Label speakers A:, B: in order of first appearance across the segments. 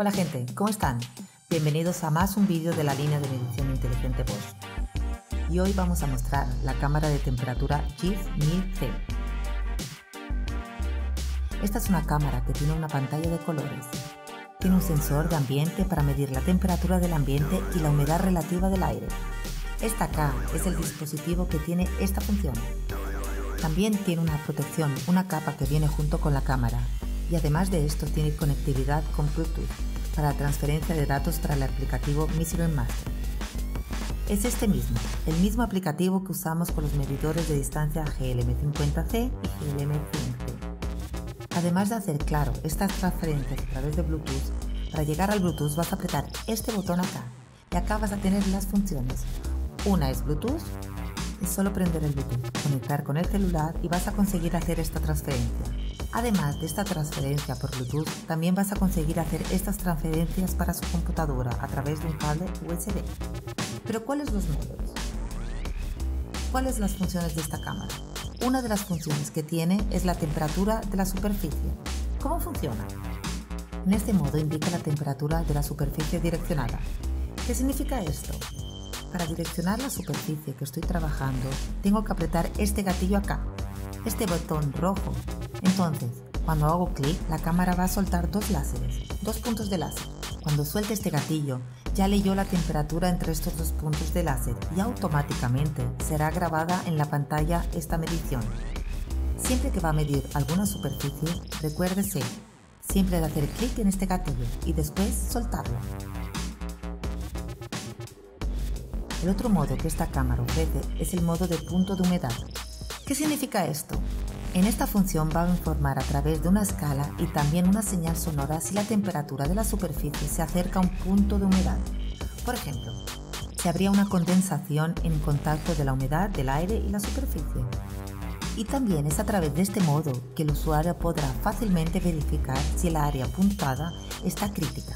A: Hola gente, ¿cómo están? Bienvenidos a más un vídeo de la línea de medición inteligente Bosch. Y hoy vamos a mostrar la cámara de temperatura GIF 1000C. Esta es una cámara que tiene una pantalla de colores. Tiene un sensor de ambiente para medir la temperatura del ambiente y la humedad relativa del aire. Esta acá es el dispositivo que tiene esta función. También tiene una protección, una capa que viene junto con la cámara. Y además de esto tiene conectividad con Bluetooth para transferencia de datos para el aplicativo Measure Master. Es este mismo, el mismo aplicativo que usamos con los medidores de distancia GLM50C y GLM100C. Además de hacer claro estas transferencias a través de Bluetooth, para llegar al Bluetooth vas a apretar este botón acá y acá vas a tener las funciones. Una es Bluetooth, es solo prender el Bluetooth, conectar con el celular y vas a conseguir hacer esta transferencia. Además de esta transferencia por Bluetooth, también vas a conseguir hacer estas transferencias para su computadora a través de un cable USB. Pero ¿cuáles los modos? ¿Cuáles las funciones de esta cámara? Una de las funciones que tiene es la temperatura de la superficie. ¿Cómo funciona? En este modo indica la temperatura de la superficie direccionada. ¿Qué significa esto? Para direccionar la superficie que estoy trabajando, tengo que apretar este gatillo acá, este botón rojo entonces, cuando hago clic, la cámara va a soltar dos láseres, dos puntos de láser. Cuando suelte este gatillo, ya leyó la temperatura entre estos dos puntos de láser y automáticamente será grabada en la pantalla esta medición. Siempre que va a medir alguna superficie, recuérdese siempre de hacer clic en este gatillo y después soltarlo. El otro modo que esta cámara ofrece es el modo de punto de humedad. ¿Qué significa esto? En esta función va a informar a través de una escala y también una señal sonora si la temperatura de la superficie se acerca a un punto de humedad. Por ejemplo, si habría una condensación en contacto de la humedad del aire y la superficie. Y también es a través de este modo que el usuario podrá fácilmente verificar si el área puntada está crítica.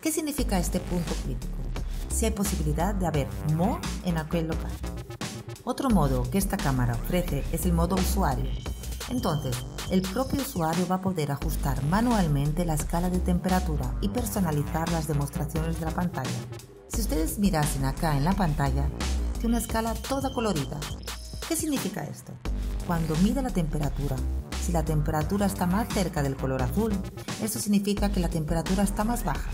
A: ¿Qué significa este punto crítico? Si hay posibilidad de haber mo en aquel local. Otro modo que esta cámara ofrece es el modo usuario, entonces, el propio usuario va a poder ajustar manualmente la escala de temperatura y personalizar las demostraciones de la pantalla. Si ustedes mirasen acá en la pantalla, tiene una escala toda colorida. ¿Qué significa esto? Cuando mide la temperatura, si la temperatura está más cerca del color azul, eso significa que la temperatura está más baja.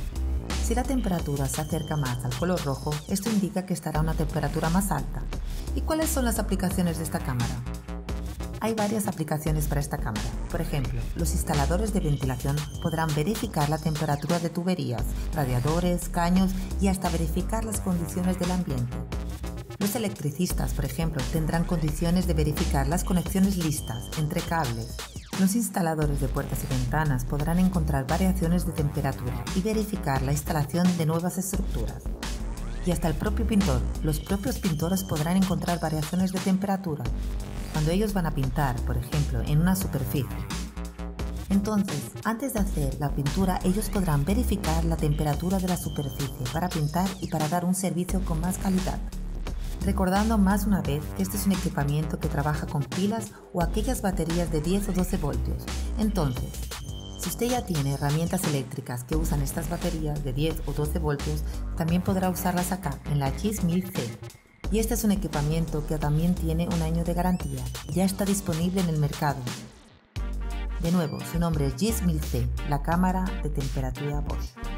A: Si la temperatura se acerca más al color rojo, esto indica que estará a una temperatura más alta. ¿Y cuáles son las aplicaciones de esta cámara? Hay varias aplicaciones para esta cámara. Por ejemplo, los instaladores de ventilación podrán verificar la temperatura de tuberías, radiadores, caños y hasta verificar las condiciones del ambiente. Los electricistas, por ejemplo, tendrán condiciones de verificar las conexiones listas entre cables. Los instaladores de puertas y ventanas podrán encontrar variaciones de temperatura y verificar la instalación de nuevas estructuras. Y hasta el propio pintor, los propios pintores podrán encontrar variaciones de temperatura, cuando ellos van a pintar, por ejemplo, en una superficie. Entonces, antes de hacer la pintura, ellos podrán verificar la temperatura de la superficie para pintar y para dar un servicio con más calidad. Recordando más una vez que este es un equipamiento que trabaja con pilas o aquellas baterías de 10 o 12 voltios. Entonces, si usted ya tiene herramientas eléctricas que usan estas baterías de 10 o 12 voltios, también podrá usarlas acá en la GIS 1000C y este es un equipamiento que también tiene un año de garantía. Ya está disponible en el mercado. De nuevo, su nombre es GIS 1000C, la cámara de temperatura Bosch.